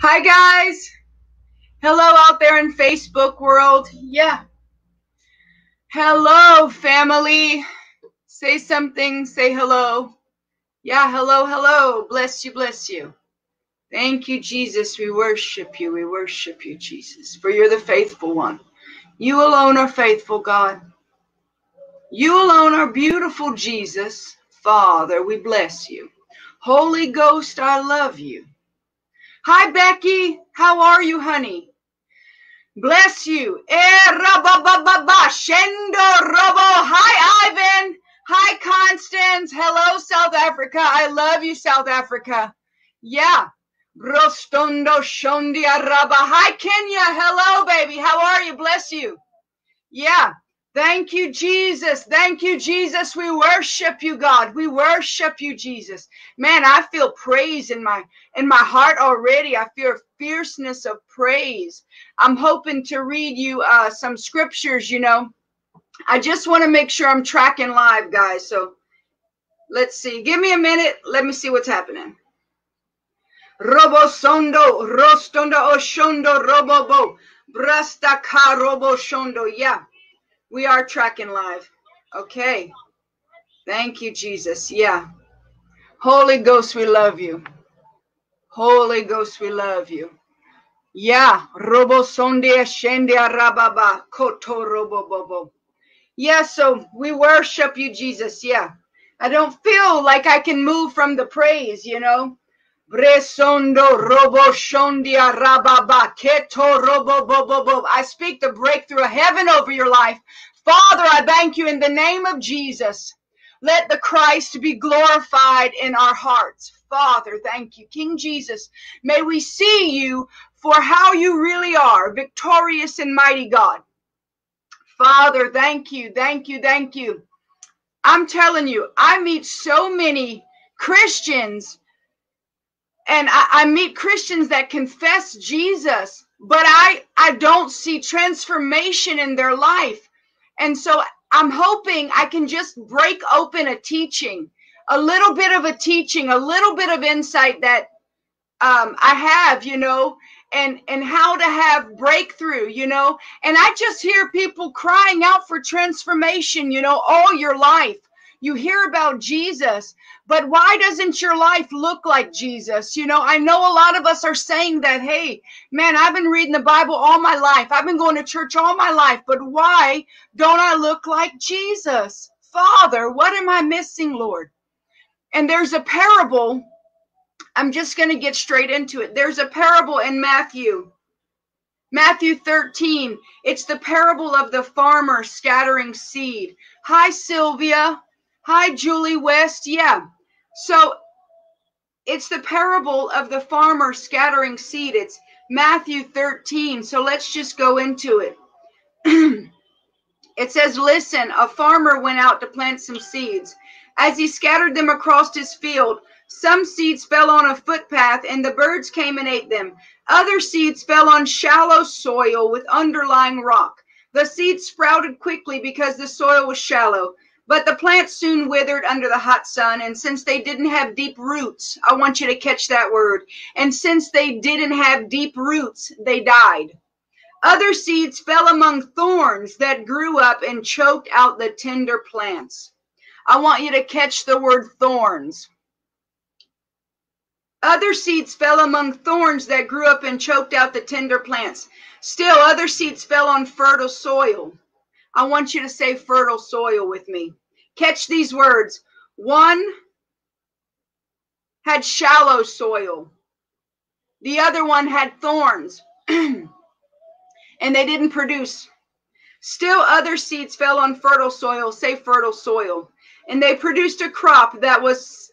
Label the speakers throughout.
Speaker 1: Hi, guys. Hello out there in Facebook world. Yeah. Hello, family. Say something. Say hello. Yeah, hello, hello. Bless you, bless you. Thank you, Jesus. We worship you. We worship you, Jesus, for you're the faithful one. You alone are faithful, God. You alone are beautiful, Jesus. Father, we bless you. Holy Ghost, I love you. Hi, Becky. How are you, honey? Bless you. Eh, Hi, Ivan. Hi, Constance. Hello, South Africa. I love you, South Africa. Yeah. Rostondo Shondia Raba. Hi, Kenya. Hello, baby. How are you? Bless you. Yeah. Thank you, Jesus. Thank you, Jesus. We worship you, God. We worship you, Jesus. Man, I feel praise in my in my heart already. I feel fierceness of praise. I'm hoping to read you uh, some scriptures. You know, I just want to make sure I'm tracking live, guys. So let's see. Give me a minute. Let me see what's happening. Robo sondo, rostondo oshondo robobo, brasta ka robo shondo. Yeah. We are tracking live. Okay. Thank you, Jesus. Yeah. Holy Ghost, we love you. Holy Ghost, we love you. Yeah. Robo rababa koto robo bobo. Yeah, so we worship you, Jesus. Yeah. I don't feel like I can move from the praise, you know. I speak the breakthrough of heaven over your life. Father, I thank you in the name of Jesus. Let the Christ be glorified in our hearts. Father, thank you. King Jesus, may we see you for how you really are, victorious and mighty God. Father, thank you, thank you, thank you. I'm telling you, I meet so many Christians and I, I, meet Christians that confess Jesus, but I I don't see transformation in their life. And so I'm hoping I can just break open a teaching, a little bit of a teaching, a little bit of insight that um, I have, you know, and and how to have breakthrough, you know. And I just hear people crying out for transformation, you know, all your life. You hear about Jesus, but why doesn't your life look like Jesus? You know, I know a lot of us are saying that, hey, man, I've been reading the Bible all my life. I've been going to church all my life, but why don't I look like Jesus? Father, what am I missing, Lord? And there's a parable. I'm just going to get straight into it. There's a parable in Matthew. Matthew 13. It's the parable of the farmer scattering seed. Hi, Sylvia. Hi, Julie West. Yeah. So it's the parable of the farmer scattering seed. It's Matthew 13. So let's just go into it. it says, Listen, a farmer went out to plant some seeds. As he scattered them across his field, some seeds fell on a footpath and the birds came and ate them. Other seeds fell on shallow soil with underlying rock. The seeds sprouted quickly because the soil was shallow. But the plants soon withered under the hot sun, and since they didn't have deep roots, I want you to catch that word. And since they didn't have deep roots, they died. Other seeds fell among thorns that grew up and choked out the tender plants. I want you to catch the word thorns. Other seeds fell among thorns that grew up and choked out the tender plants. Still, other seeds fell on fertile soil. I want you to say fertile soil with me. Catch these words. One had shallow soil, the other one had thorns, and they didn't produce. Still, other seeds fell on fertile soil, say fertile soil, and they produced a crop that was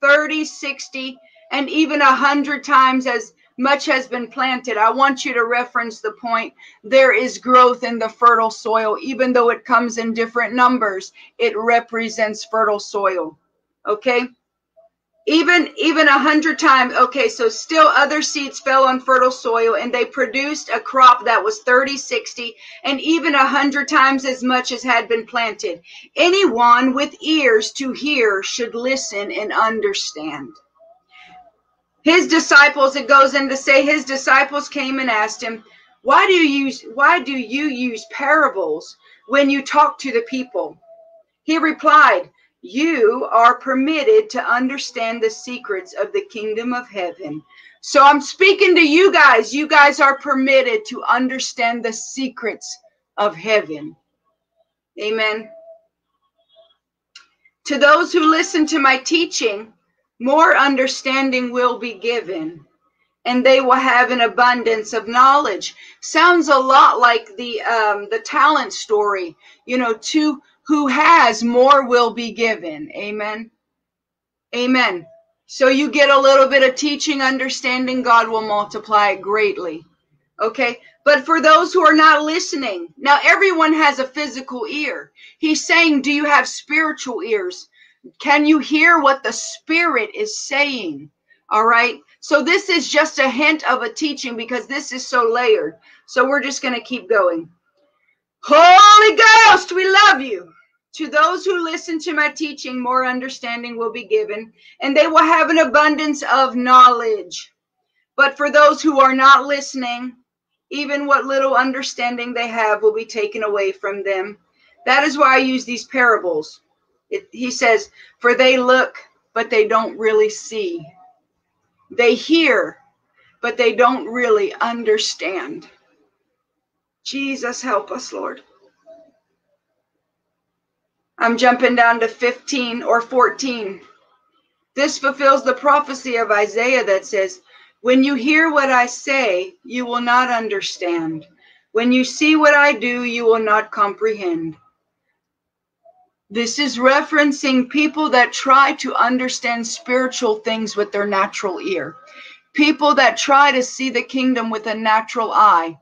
Speaker 1: 30, 60, and even 100 times as much has been planted. I want you to reference the point. There is growth in the fertile soil, even though it comes in different numbers, it represents fertile soil. Okay? Even even a hundred times. Okay, so still other seeds fell on fertile soil and they produced a crop that was 30, 60, and even a hundred times as much as had been planted. Anyone with ears to hear should listen and understand. His disciples, it goes in to say his disciples came and asked him, Why do you use why do you use parables when you talk to the people? He replied, You are permitted to understand the secrets of the kingdom of heaven. So I'm speaking to you guys. You guys are permitted to understand the secrets of heaven. Amen. To those who listen to my teaching, more understanding will be given and they will have an abundance of knowledge. Sounds a lot like the um, the talent story you know to who has more will be given. Amen? Amen. So you get a little bit of teaching understanding god will multiply it greatly. Okay? But for those who are not listening now everyone has a physical ear. He's saying do you have spiritual ears can you hear what the Spirit is saying? All right. So this is just a hint of a teaching because this is so layered. So we're just going to keep going. Holy Ghost, we love you. To those who listen to my teaching, more understanding will be given, and they will have an abundance of knowledge. But for those who are not listening, even what little understanding they have will be taken away from them. That is why I use these parables. It, he says, For they look, but they don't really see. They hear, but they don't really understand. Jesus, help us, Lord. I'm jumping down to 15 or 14. This fulfills the prophecy of Isaiah that says, When you hear what I say, you will not understand. When you see what I do, you will not comprehend. This is referencing people that try to understand spiritual things with their natural ear, people that try to see the kingdom with a natural eye.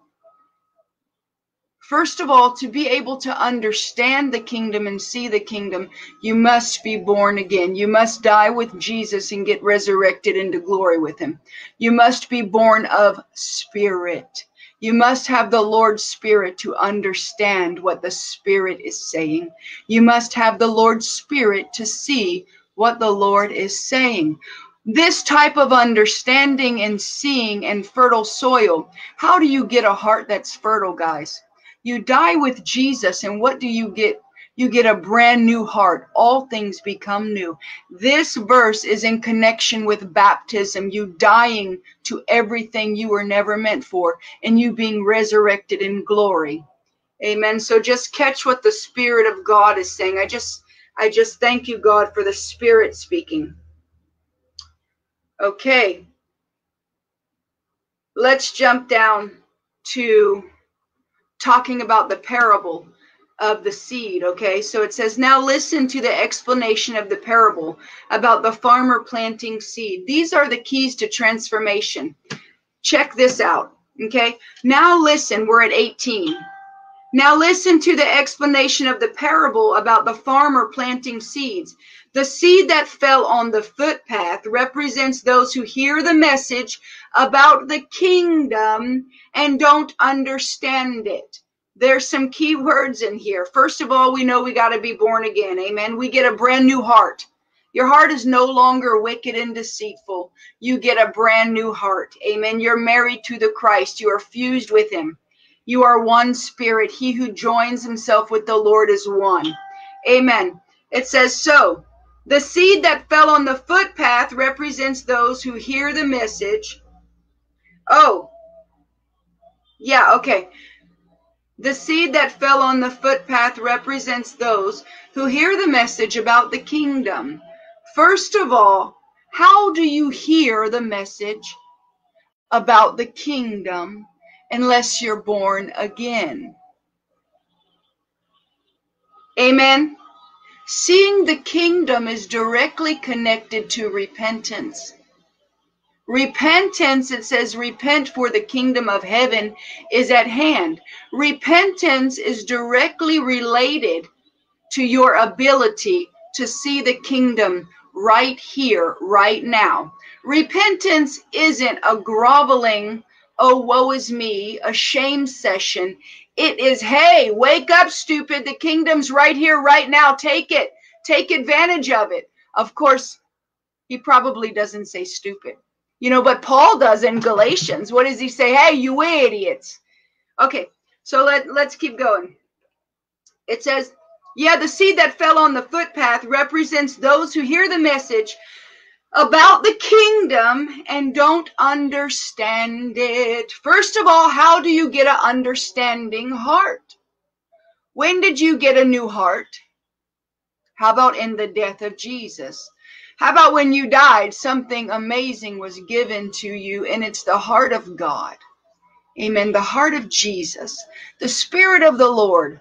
Speaker 1: First of all, to be able to understand the kingdom and see the kingdom, you must be born again. You must die with Jesus and get resurrected into glory with him. You must be born of spirit. You must have the Lord's Spirit to understand what the Spirit is saying. You must have the Lord's Spirit to see what the Lord is saying. This type of understanding and seeing and fertile soil. How do you get a heart that's fertile, guys? You die with Jesus, and what do you get? You get a brand new heart. All things become new. This verse is in connection with baptism, you dying to everything you were never meant for, and you being resurrected in glory. Amen. So just catch what the Spirit of God is saying. I just I just thank you, God, for the Spirit speaking. Okay. Let's jump down to talking about the parable of the seed. Okay, so it says, Now listen to the explanation of the parable about the farmer planting seed. These are the keys to transformation. Check this out. Okay, now listen, we're at 18. Now listen to the explanation of the parable about the farmer planting seeds. The seed that fell on the footpath represents those who hear the message about the kingdom and don't understand it there's some key words in here. First of all, we know we got to be born again. Amen. We get a brand new heart. Your heart is no longer wicked and deceitful. You get a brand new heart. Amen. You're married to the Christ. You are fused with him. You are one spirit. He who joins himself with the Lord is one. Amen. It says so. The seed that fell on the footpath represents those who hear the message. Oh, yeah, okay. The seed that fell on the footpath represents those who hear the message about the kingdom. First of all, how do you hear the message about the kingdom unless you're born again? Amen. Seeing the kingdom is directly connected to repentance. Repentance, it says, repent for the kingdom of heaven is at hand. Repentance is directly related to your ability to see the kingdom right here, right now. Repentance isn't a groveling, oh, woe is me, a shame session. It is, hey, wake up, stupid. The kingdom's right here, right now. Take it. Take advantage of it. Of course, he probably doesn't say stupid You know, but Paul does in Galatians. What does he say? Hey, you idiots. Okay, so let, let's keep going. It says, Yeah, the seed that fell on the footpath represents those who hear the message about the kingdom and don't understand it. First of all, how do you get an understanding heart? When did you get a new heart? How about in the death of Jesus? How about when you died, something amazing was given to you, and it's the heart of God. Amen. The heart of Jesus, the Spirit of the Lord.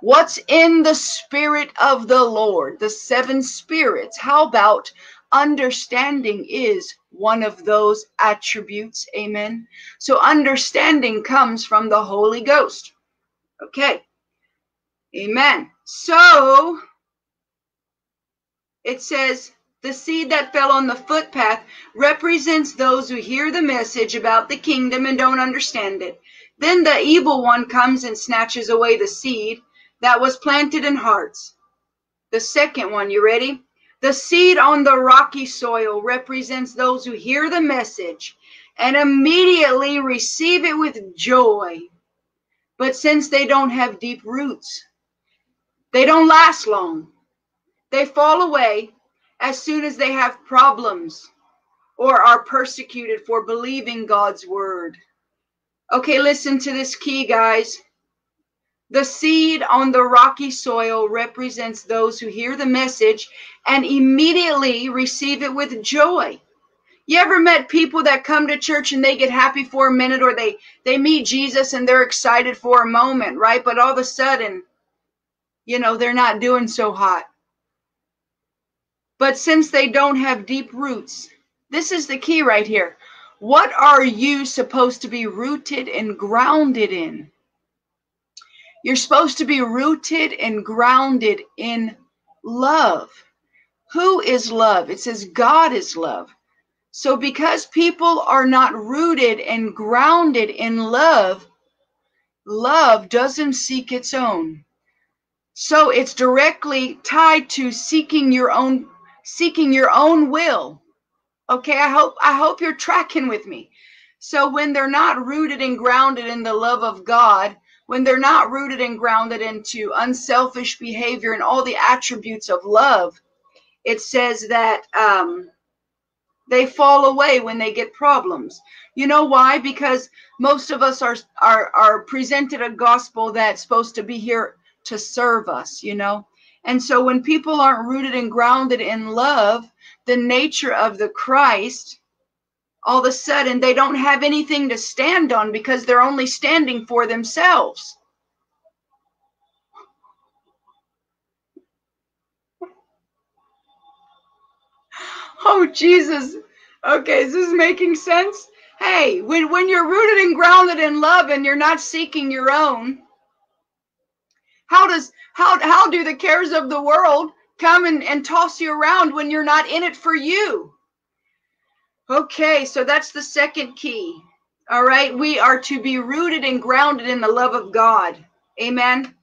Speaker 1: What's in the Spirit of the Lord? The seven spirits. How about understanding is one of those attributes. Amen. So understanding comes from the Holy Ghost. Okay. Amen. So it says, the seed that fell on the footpath represents those who hear the message about the kingdom and don't understand it. Then the evil one comes and snatches away the seed that was planted in hearts. The second one, you ready? The seed on the rocky soil represents those who hear the message and immediately receive it with joy. But since they don't have deep roots, they don't last long. They fall away as soon as they have problems or are persecuted for believing God's word. Okay, listen to this key, guys. The seed on the rocky soil represents those who hear the message and immediately receive it with joy. You ever met people that come to church and they get happy for a minute or they they meet Jesus and they're excited for a moment, right? But all of a sudden, you know, they're not doing so hot. But since they don't have deep roots, this is the key right here. What are you supposed to be rooted and grounded in? You're supposed to be rooted and grounded in love. Who is love? It says God is love. So, because people are not rooted and grounded in love, love doesn't seek its own. So, it's directly tied to seeking your own seeking your own will. Okay, I hope I hope you're tracking with me. So when they're not rooted and grounded in the love of God, when they're not rooted and grounded into unselfish behavior and all the attributes of love, it says that um, they fall away when they get problems. You know why? Because most of us are are are presented a gospel that's supposed to be here to serve us. You know, and so when people aren't rooted and grounded in love, the nature of the Christ, all of a sudden they don't have anything to stand on because they're only standing for themselves. Oh, Jesus. Okay, is this making sense? Hey, when, when you're rooted and grounded in love and you're not seeking your own, how does how how do the cares of the world come and, and toss you around when you're not in it for you? Okay, so that's the second key. All right, we are to be rooted and grounded in the love of God. Amen.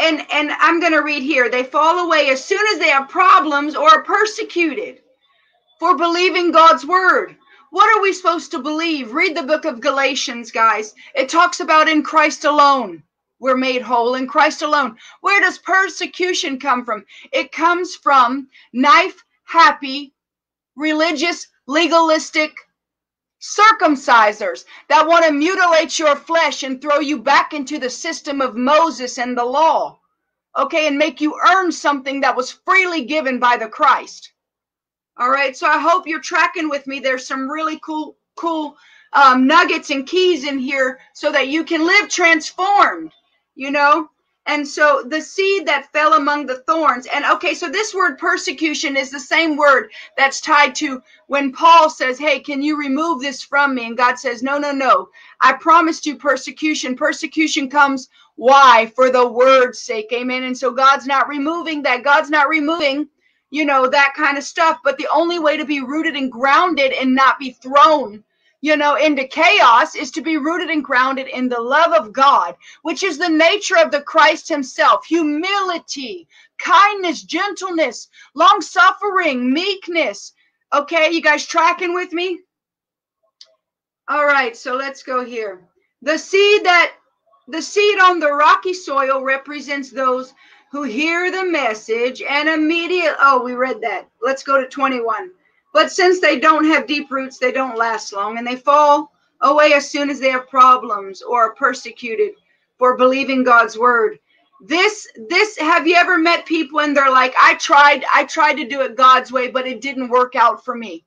Speaker 1: And and I'm going to read here. They fall away as soon as they have problems or are persecuted for believing God's word. What are we supposed to believe? Read the book of Galatians, guys. It talks about in Christ alone. We're made whole in Christ alone. Where does persecution come from? It comes from knife happy, religious, legalistic circumcisers that want to mutilate your flesh and throw you back into the system of Moses and the law. Okay, and make you earn something that was freely given by the Christ. All right. So I hope you're tracking with me. There's some really cool, cool um, nuggets and keys in here so that you can live transformed, you know? And so the seed that fell among the thorns, and okay, so this word persecution is the same word that's tied to when Paul says, Hey, can you remove this from me? And God says, No, no, no. I promised you persecution. Persecution comes why? For the word's sake. Amen. And so God's not removing that. God's not removing you know, that kind of stuff. But the only way to be rooted and grounded and not be thrown you know, into chaos is to be rooted and grounded in the love of God, which is the nature of the Christ himself. Humility, kindness, gentleness, long suffering, meekness. Okay, you guys tracking with me? All right, so let's go here. The seed that the seed on the rocky soil represents those who hear the message and immediate oh, we read that. Let's go to 21. But since they don't have deep roots, they don't last long and they fall away as soon as they have problems or are persecuted for believing God's word. This this have you ever met people and they're like I tried I tried to do it God's way but it didn't work out for me.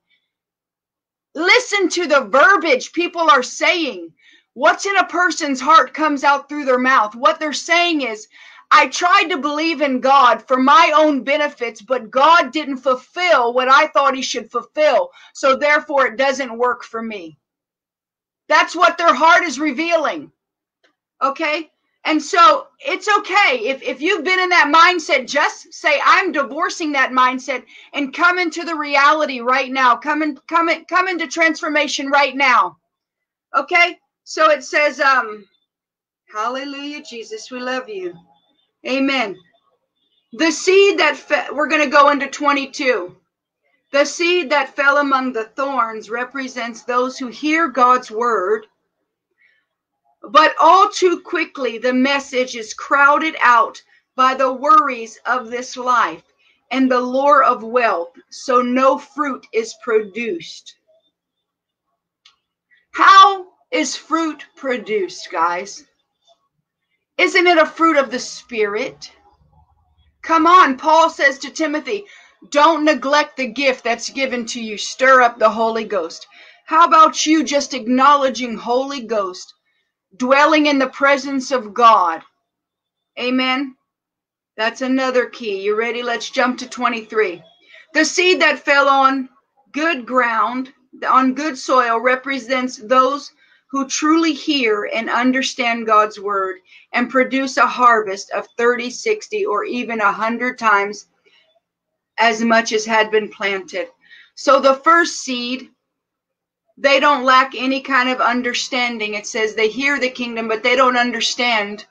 Speaker 1: Listen to the verbiage people are saying. What's in a person's heart comes out through their mouth. What they're saying is I tried to believe in God for my own benefits, but God didn't fulfill what I thought He should fulfill. So therefore, it doesn't work for me. That's what their heart is revealing. Okay? And so it's okay. If, if you've been in that mindset, just say, I'm divorcing that mindset and come into the reality right now. Come in, come in, come into transformation right now. Okay? So it says, um, Hallelujah, Jesus, we love you. Amen. The seed that fe- we're going to go into 22. The seed that fell among the thorns represents those who hear God's word, but all too quickly the message is crowded out by the worries of this life and the lure of wealth, so no fruit is produced. How is fruit produced, guys? Isn't it a fruit of the Spirit? Come on, Paul says to Timothy, don't neglect the gift that's given to you. Stir up the Holy Ghost. How about you just acknowledging Holy Ghost, dwelling in the presence of God? Amen. That's another key. You ready? Let's jump to 23. The seed that fell on good ground, on good soil, represents those who truly hear and understand God's word and produce a harvest of 30, 60, or even 100 times as much as had been planted. So the first seed, they don't lack any kind of understanding. It says they hear the kingdom, but they don't understand.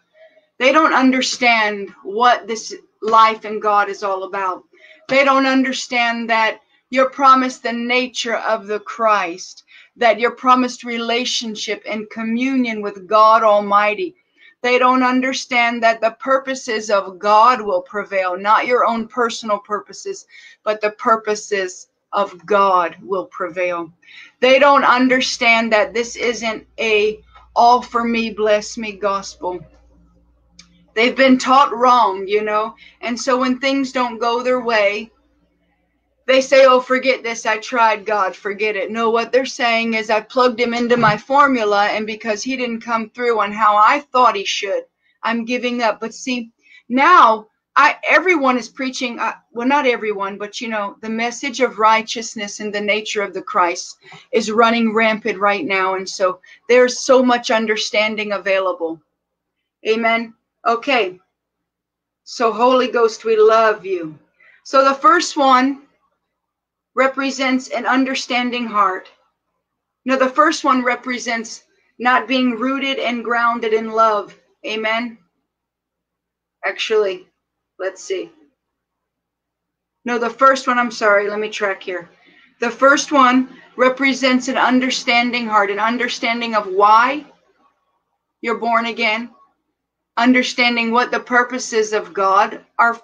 Speaker 1: They don't understand what this life in God is all about. They don't understand that you're promised the nature of the Christ that you're promised relationship and communion with God Almighty. They don't understand that the purposes of God will prevail, not your own personal purposes, but the purposes of God will prevail. They don't understand that this isn't a all for me, bless me gospel. They've been taught wrong, you know, and so when things don't go their way, they say, oh, forget this. I tried God, forget it. No, what they're saying is I plugged him into my formula, and because he didn't come through on how I thought he should, I'm giving up. But see, now I everyone is preaching. Uh, well, not everyone, but you know, the message of righteousness and the nature of the Christ is running rampant right now, and so there's so much understanding available. Amen. Okay. So, Holy Ghost, we love you. So, the first one represents an understanding heart. Now, the first one represents not being rooted and grounded in love. Amen. Actually, let's see. No, the first one, I'm sorry, let me track here. The first one represents an understanding heart, an understanding of why you're born again, understanding what the purposes of God are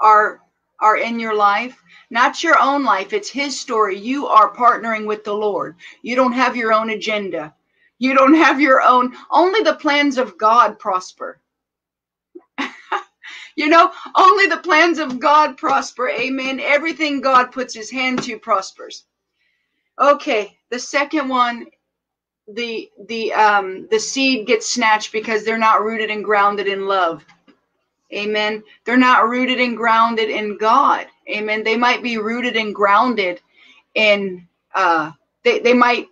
Speaker 1: are are in your life, not your own life. It's His story. You are partnering with the Lord. You don't have your own agenda. You don't have your own, only the plans of God prosper. you know, only the plans of God prosper. Amen. Everything God puts his hand to prospers. Okay, the second one the the um the seed gets snatched because they're not rooted and grounded in love. Amen. They're not rooted and grounded in God. Amen. They might be rooted and grounded in uh they, they might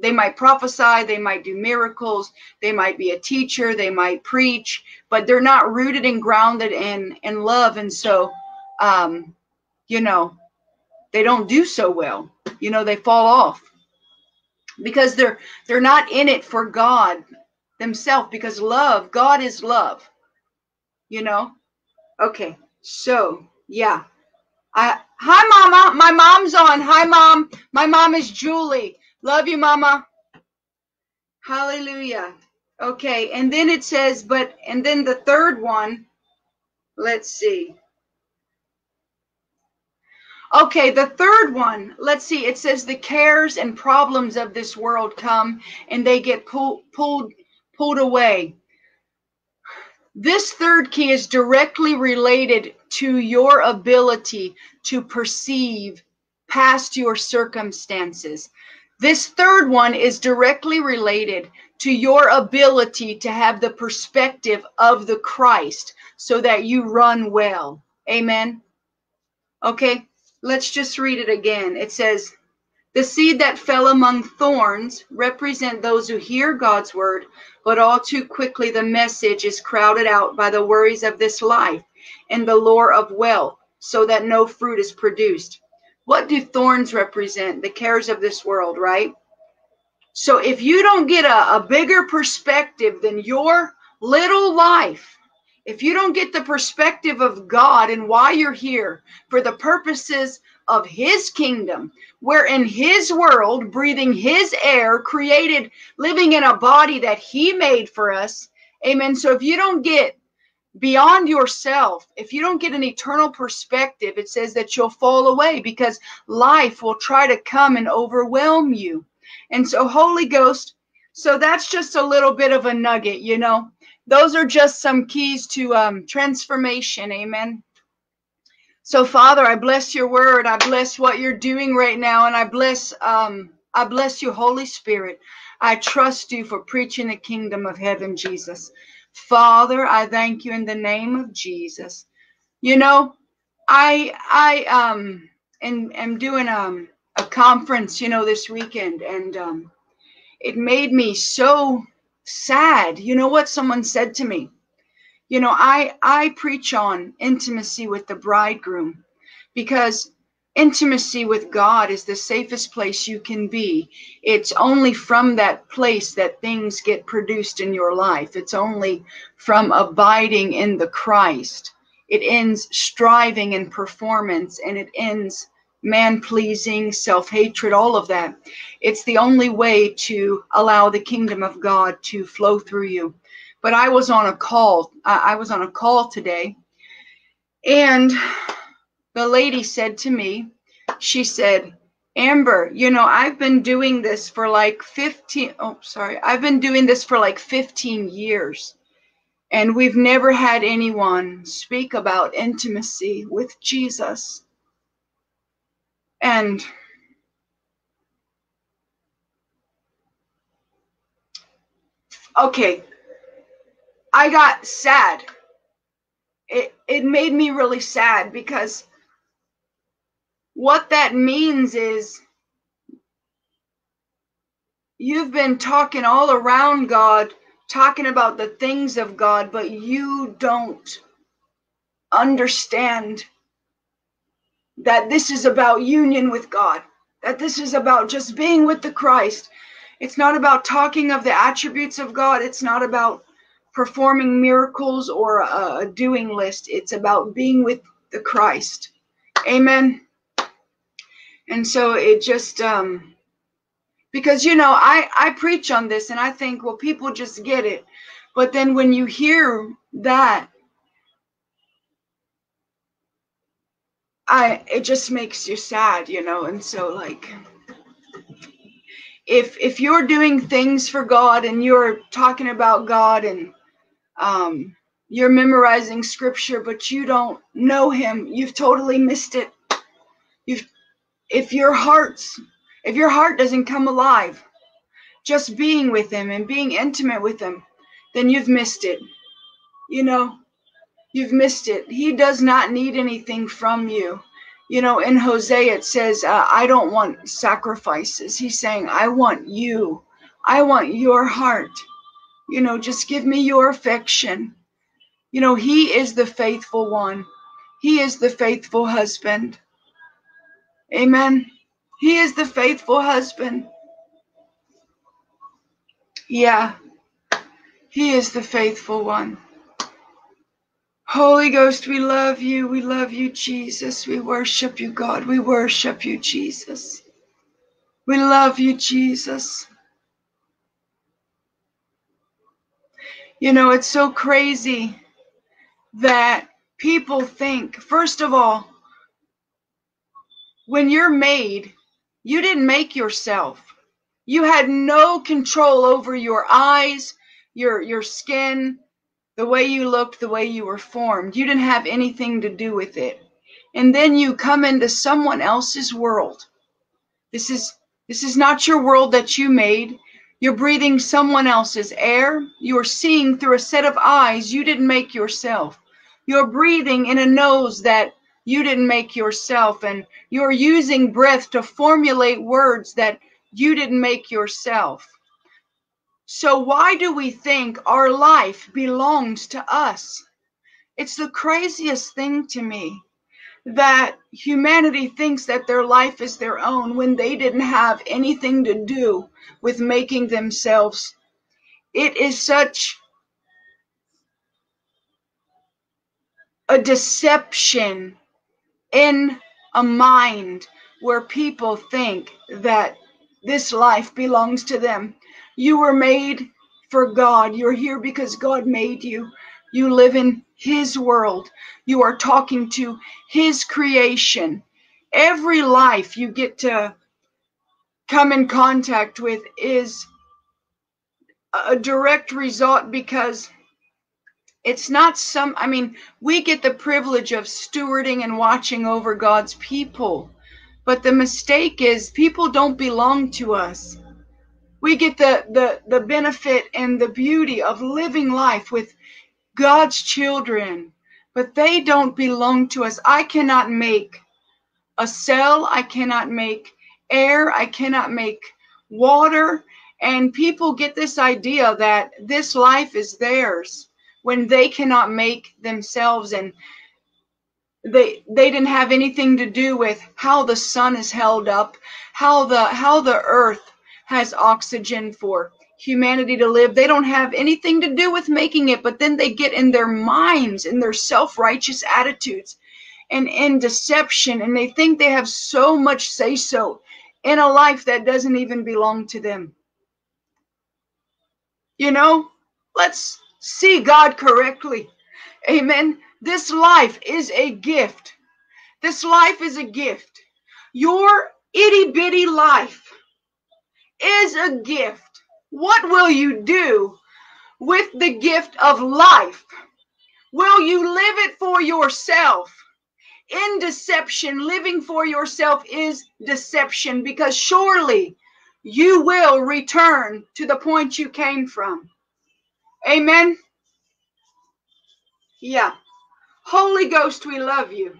Speaker 1: they might prophesy, they might do miracles, they might be a teacher, they might preach, but they're not rooted and grounded in in love. And so um, you know, they don't do so well. You know, they fall off. because they're they're not in it for God themselves because love, God is love. You know? Okay. So, yeah. I Hi mama, my mom's on. Hi mom. My mom is Julie. Love you mama. Hallelujah. Okay, and then it says but and then the third one let's see. Okay, the third one, let's see, it says the cares and problems of this world come and they get pulled pulled pulled away. This third key is directly related to your ability to perceive past your circumstances. This third one is directly related to your ability to have the perspective of the Christ so that you run well. Amen. Okay, let's just read it again. It says, The seed that fell among thorns represent those who hear God's word, but all too quickly the message is crowded out by the worries of this life and the lure of wealth, so that no fruit is produced. What do thorns represent? The cares of this world, right? So if you don't get a, a bigger perspective than your little life, if you don't get the perspective of God and why you're here for the purposes of His kingdom, we're in His world, breathing His air, created, living in a body that He made for us. Amen. So if you don't get beyond yourself, if you don't get an eternal perspective, it says that you'll fall away because life will try to come and overwhelm you. And so, Holy Ghost, so that's just a little bit of a nugget, you know those are just some keys to um, transformation. Amen. So, Father, I bless your word. I bless what you're doing right now, and I bless um, I bless you, Holy Spirit. I trust you for preaching the kingdom of heaven, Jesus. Father, I thank you in the name of Jesus. You know, I I um am, am doing um a conference, you know, this weekend, and um it made me so sad. You know what someone said to me? You know, I I preach on intimacy with the bridegroom because intimacy with God is the safest place you can be. It's only from that place that things get produced in your life. It's only from abiding in the Christ. It ends striving and performance and it ends man pleasing, self hatred, all of that. It's the only way to allow the kingdom of God to flow through you. But I was on a call. I was on a call today, and the lady said to me, she said, Amber, you know, I've been doing this for like 15, oh, sorry, I've been doing this for like 15 years. And we've never had anyone speak about intimacy with Jesus. And okay, I got sad. It it made me really sad because what that means is you've been talking all around God, talking about the things of God, but you don't understand that this is about union with God, that this is about just being with the Christ. It's not about talking of the attributes of God. It's not about performing miracles or a, doing list. It's about being with the Christ. Amen. And so it just um because you know I I preach on this and I think well people just get it. But then when you hear that I it just makes you sad, you know, and so like if if you're doing things for God and you're talking about God and um you're memorizing scripture but you don't know him, you've totally missed it. You've if your heart's if your heart doesn't come alive just being with him and being intimate with him, then you've missed it. You know, You've missed it. He does not need anything from you. You know, in Hosea, it says, uh, I don't want sacrifices. He's saying, I want you. I want your heart. You know, just give me your affection. You know, He is the faithful one, He is the faithful husband. Amen. He is the faithful husband. Yeah, He is the faithful one. Holy Ghost, we love you. We love you, Jesus. We worship you, God. We worship you, Jesus. We love you, Jesus. You know, it's so crazy that people think, first of all, when you're made, you didn't make yourself. You had no control over your eyes, your your skin, the way you looked, the way you were formed. You didn't have anything to do with it. And then you come into someone else's world. This is this is not your world that you made. You're breathing someone else's air. You're seeing through a set of eyes you didn't make yourself. You're breathing in a nose that you didn't make yourself. And you're using breath to formulate words that you didn't make yourself. So, why do we think our life belongs to us? It's the craziest thing to me that humanity thinks that their life is their own when they didn't have anything to do with making themselves. It is such a deception in a mind where people think that this life belongs to them. You were made for God. You're here because God made you. You live in His world. You are talking to His creation. Every life you get to come in contact with is a direct result because it's not some, I mean, we get the privilege of stewarding and watching over God's people. But the mistake is people don't belong to us. We get the, the, the benefit and the beauty of living life with God's children, but they don't belong to us. I cannot make a cell, I cannot make air, I cannot make water. And people get this idea that this life is theirs when they cannot make themselves and they they didn't have anything to do with how the sun is held up how the how the earth has oxygen for humanity to live they don't have anything to do with making it but then they get in their minds in their self-righteous attitudes and in deception and they think they have so much say so in a life that doesn't even belong to them you know let's see God correctly. Amen. This life is a gift. This life is a gift. Your itty bitty life is a gift. What will you do with the gift of life? Will you live it for yourself? In deception, living for yourself is deception because surely you will return to the point you came from. Amen. Yeah. Holy Ghost, we love you.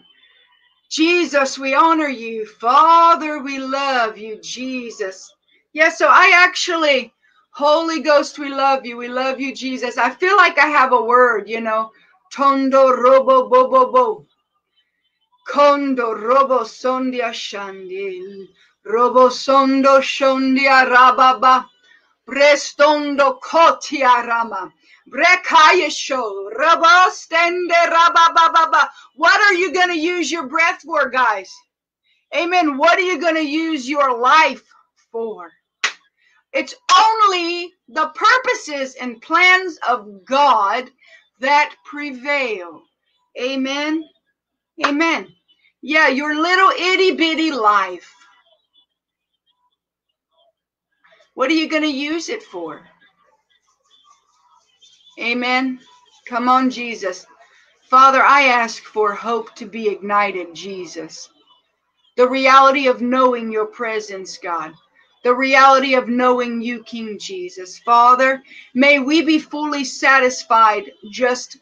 Speaker 1: Jesus, we honor you. Father, we love you, Jesus. Yeah, so I actually, Holy Ghost, we love you. We love you, Jesus. I feel like I have a word, you know. Tondo robo bobo bo. Kondo robo sondia shandil. Robo sondo shondia rababa. Brestondo kotiarama. Brekayesho. Rabastende rabababa. What are you going to use your breath for, guys? Amen. What are you going to use your life for? It's only the purposes and plans of God that prevail. Amen. Amen. Yeah, your little itty bitty life. What are you going to use it for? Amen. Come on, Jesus. Father, I ask for hope to be ignited, Jesus. The reality of knowing your presence, God. The reality of knowing you, King Jesus. Father, may we be fully satisfied just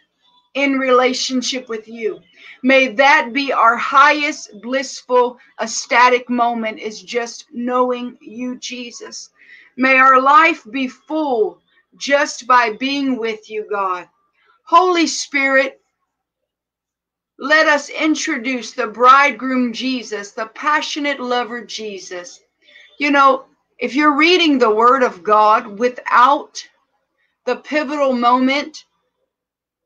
Speaker 1: in relationship with you. May that be our highest blissful, ecstatic moment is just knowing you, Jesus. May our life be full just by being with you, God. Holy Spirit, let us introduce the bridegroom Jesus, the passionate lover Jesus. You know, if you're reading the Word of God without the pivotal moment,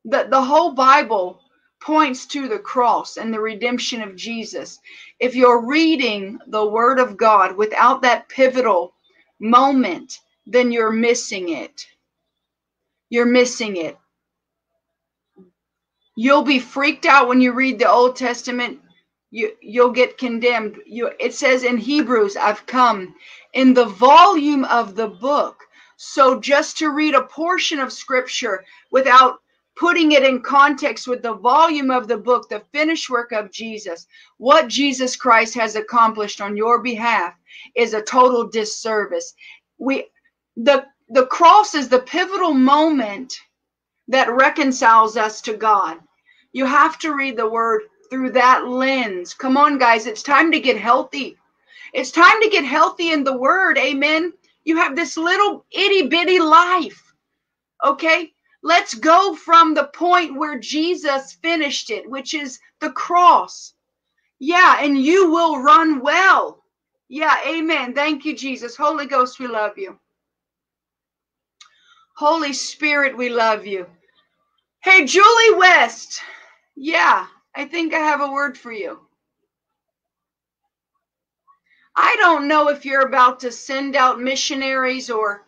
Speaker 1: the, the whole Bible points to the cross and the redemption of Jesus. If you're reading the Word of God without that pivotal moment, then you're missing it. You're missing it. You'll be freaked out when you read the Old Testament. You you'll get condemned. You it says in Hebrews, I've come in the volume of the book. So just to read a portion of scripture without putting it in context with the volume of the book, the finished work of Jesus, what Jesus Christ has accomplished on your behalf is a total disservice. We the the cross is the pivotal moment that reconciles us to God. You have to read the word through that lens. Come on, guys, it's time to get healthy. It's time to get healthy in the word. Amen. You have this little itty bitty life. Okay? Let's go from the point where Jesus finished it, which is the cross. Yeah, and you will run well. Yeah, amen. Thank you, Jesus. Holy Ghost, we love you. Holy Spirit, we love you. Hey, Julie West. Yeah, I think I have a word for you. I don't know if you're about to send out missionaries or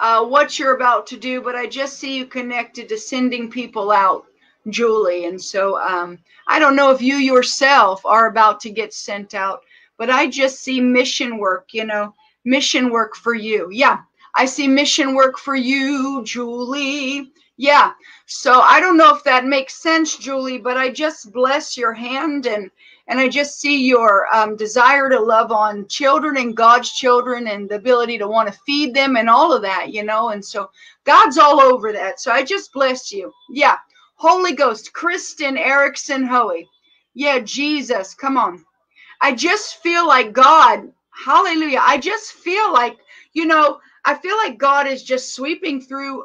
Speaker 1: uh, what you're about to do, but I just see you connected to sending people out, Julie. And so um, I don't know if you yourself are about to get sent out, but I just see mission work, you know, mission work for you. Yeah, I see mission work for you, Julie. Yeah. So I don't know if that makes sense, Julie, but I just bless your hand and and I just see your um, desire to love on children and God's children and the ability to want to feed them and all of that, you know. And so God's all over that. So I just bless you. Yeah. Holy Ghost, Kristen Erickson Hoey. Yeah, Jesus, come on. I just feel like God, hallelujah. I just feel like, you know, I feel like God is just sweeping through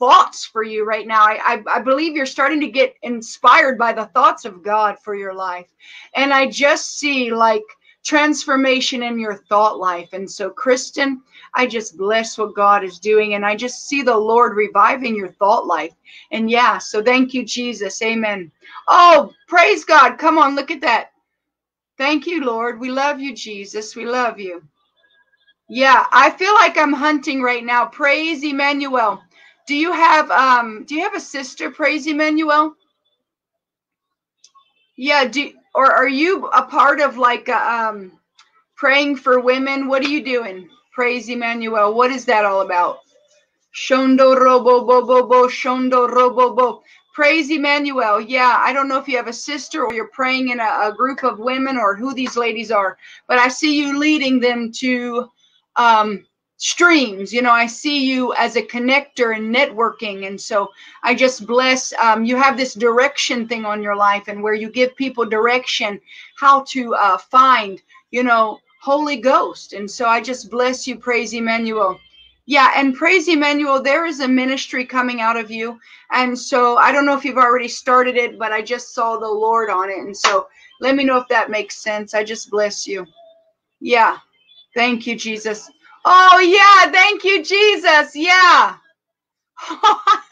Speaker 1: thoughts for you right now. I, I, I, believe you're starting to get inspired by the thoughts of God for your life. And I just see like transformation in your thought life. And so, Kristen, I just bless what God is doing. And I just see the Lord reviving your thought life. And yeah, so thank you, Jesus. Amen. Oh, praise God. Come on, look at that. Thank you, Lord. We love you, Jesus. We love you. Yeah, I feel like I'm hunting right now. Praise Emmanuel. Do you have um do you have a sister, Praise Emmanuel? Yeah, do or are you a part of like a, um praying for women? What are you doing? Praise Emmanuel. What is that all about? Shondo robo bo bo bo shondo robo bo. Praise Emmanuel. Yeah, I don't know if you have a sister or you're praying in a, a group of women or who these ladies are, but I see you leading them to um streams you know i see you as a connector and networking and so i just bless um, you have this direction thing on your life and where you give people direction how to uh, find you know holy ghost and so i just bless you praise emmanuel. Yeah and praise emmanuel there is a ministry coming out of you and so i don't know if you've already started it but i just saw the lord on it and so let me know if that makes sense. I just bless you. Yeah. Thank you jesus Oh, yeah. Thank you, Jesus. Yeah.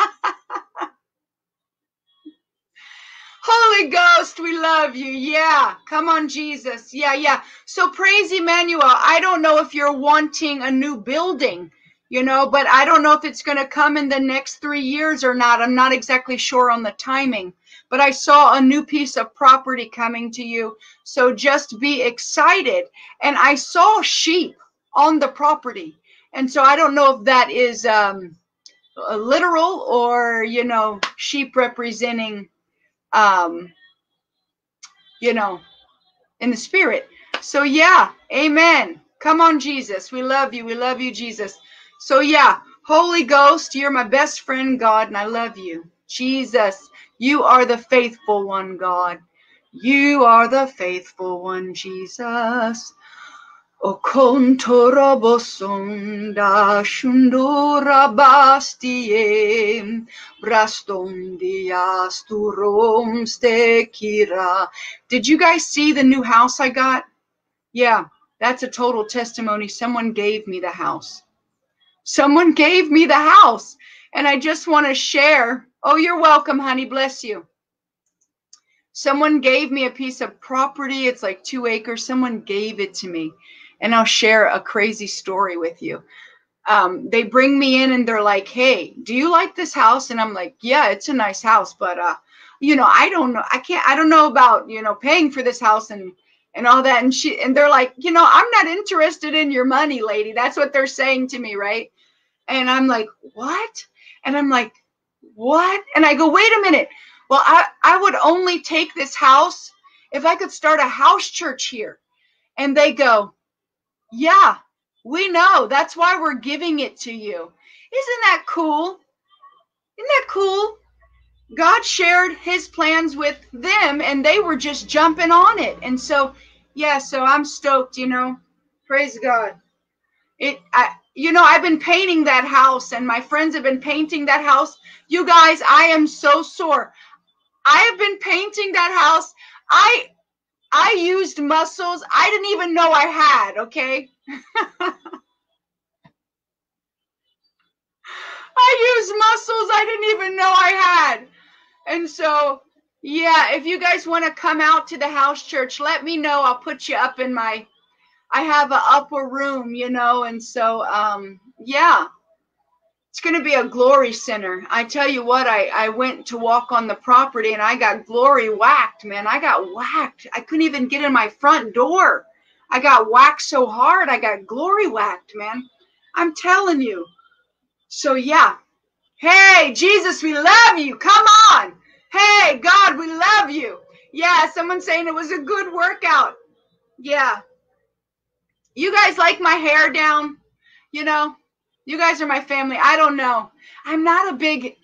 Speaker 1: Holy Ghost, we love you. Yeah. Come on, Jesus. Yeah, yeah. So praise Emmanuel. I don't know if you're wanting a new building, you know, but I don't know if it's going to come in the next three years or not. I'm not exactly sure on the timing, but I saw a new piece of property coming to you. So just be excited. And I saw sheep on the property. And so I don't know if that is um, literal or, you know, sheep representing, um, you know, in the spirit. So, yeah, amen. Come on, Jesus. We love you. We love you, Jesus. So, yeah, Holy Ghost, you're my best friend, God, and I love you. Jesus, you are the faithful one, God. You are the faithful one, Jesus. O contorabosonda shundura bastie brastondia sturom stekira. Did you guys see the new house I got? Yeah. That's a total testimony. Someone gave me the house. Someone gave me the house. And I just want to share. Oh, you're welcome, honey. Bless you. Someone gave me a piece of property. It's like two acres. Someone gave it to me. And I'll share a crazy story with you. Um, they bring me in and they're like, Hey, do you like this house? And I'm like, Yeah, it's a nice house, but uh, you know, I don't know. I can't, I don't know about, you know, paying for this house and and all that. And she and they're like, you know, I'm not interested in your money, lady. That's what they're saying to me, right? And I'm like, what? And I'm like, what? And I go, wait a minute. Well, I, I would only take this house if I could start a house church here. And they go, yeah, we know. That's why we're giving it to you. Isn't that cool? Isn't that cool? God shared his plans with them and they were just jumping on it. And so, yeah, so I'm stoked, you know. Praise God. It I you know, I've been painting that house and my friends have been painting that house. You guys, I am so sore. I have been painting that house. I I used muscles I didn't even know I had, okay? I used muscles I didn't even know I had. And so, yeah, if you guys want to come out to the house church, let me know. I'll put you up in my I have an upper room, you know, and so um yeah. It's going to be a glory center. I tell you what, I I went to walk on the property and I got glory whacked, man. I got whacked. I couldn't even get in my front door. I got whacked so hard. I got glory whacked, man. I'm telling you. So yeah. Hey, Jesus, we love you. Come on. Hey, God, we love you. Yeah, someone saying it was a good workout. Yeah. You guys like my hair down? You know, you guys are my family. I don't know. I'm not a big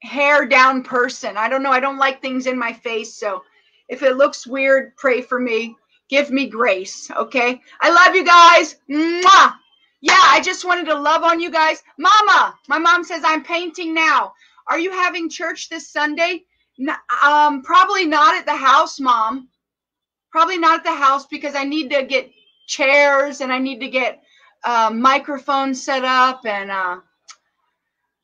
Speaker 1: hair down person. I don't know. I don't like things in my face. So if it looks weird, pray for me. Give me grace. Okay. I love you guys. Mwah! Yeah, I just wanted to love on you guys. Mama, my mom says I'm painting now. Are you having church this Sunday? um, probably not at the house, mom. Probably not at the house because I need to get chairs and I need to get uh, microphones set up and uh,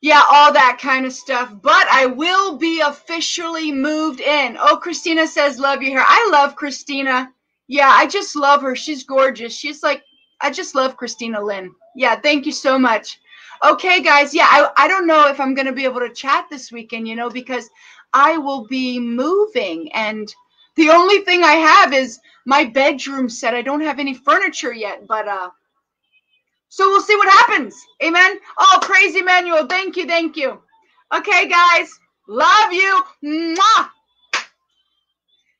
Speaker 1: yeah, all that kind of stuff. But I will be officially moved in. Oh, Christina says, love you here. I love Christina. Yeah, I just love her. She's gorgeous. She's like, I just love Christina Lynn. Yeah, thank you so much. Okay, guys. Yeah, I, I don't know if I'm going to be able to chat this weekend, you know, because I will be moving. And the only thing I have is my bedroom set. I don't have any furniture yet, but uh so we'll see what happens. Amen. Oh, praise Emmanuel. Thank you, thank you. Okay, guys. Love you. Mwah.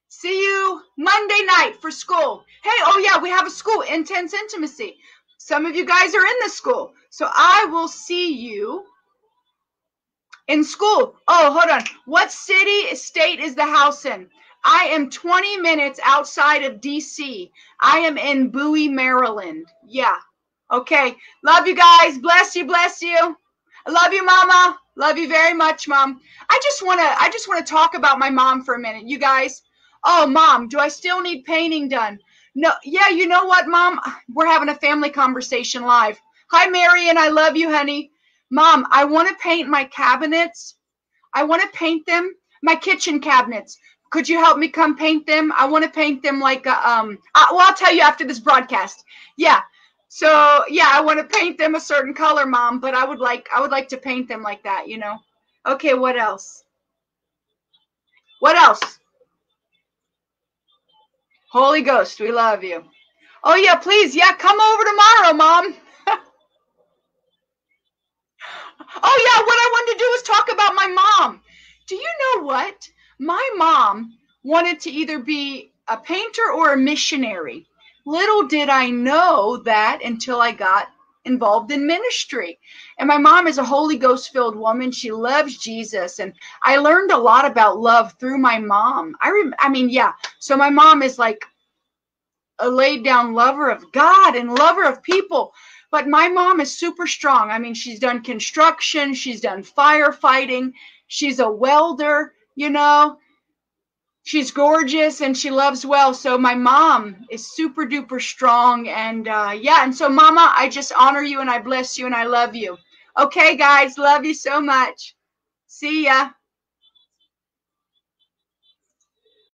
Speaker 1: See you Monday night for school. Hey, oh yeah, we have a school, Intense Intimacy. Some of you guys are in the school. So I will see you in school. Oh, hold on. What city, state is the house in? I am 20 minutes outside of DC. I am in Bowie, Maryland. Yeah. Okay. Love you guys. Bless you. Bless you. I love you, mama. Love you very much, mom. I just want to I just want to talk about my mom for a minute. You guys, oh, mom, do I still need painting done? No. Yeah, you know what, mom? We're having a family conversation live. Hi, Marion. I love you, honey. Mom, I want to paint my cabinets. I want to paint them, my kitchen cabinets. Could you help me come paint them? I want to paint them like a, um. Uh, well, I'll tell you after this broadcast. Yeah. So yeah, I want to paint them a certain color, mom. But I would like I would like to paint them like that. You know. Okay. What else? What else? Holy Ghost, we love you. Oh yeah, please, yeah, come over tomorrow, mom. Oh, yeah, what I wanted to do was talk about my mom. Do you know what? My mom wanted to either be a painter or a missionary. Little did I know that until I got involved in ministry. And my mom is a Holy Ghost filled woman. She loves Jesus. And I learned a lot about love through my mom. I rem- I mean, yeah. So my mom is like a laid down lover of God and lover of people. But my mom is super strong. I mean, she's done construction, she's done firefighting, she's a welder, you know. She's gorgeous and she loves well. So my mom is super duper strong. And uh, yeah, and so mama, I just honor you and I bless you and I love you. Okay, guys, love you so much. See ya.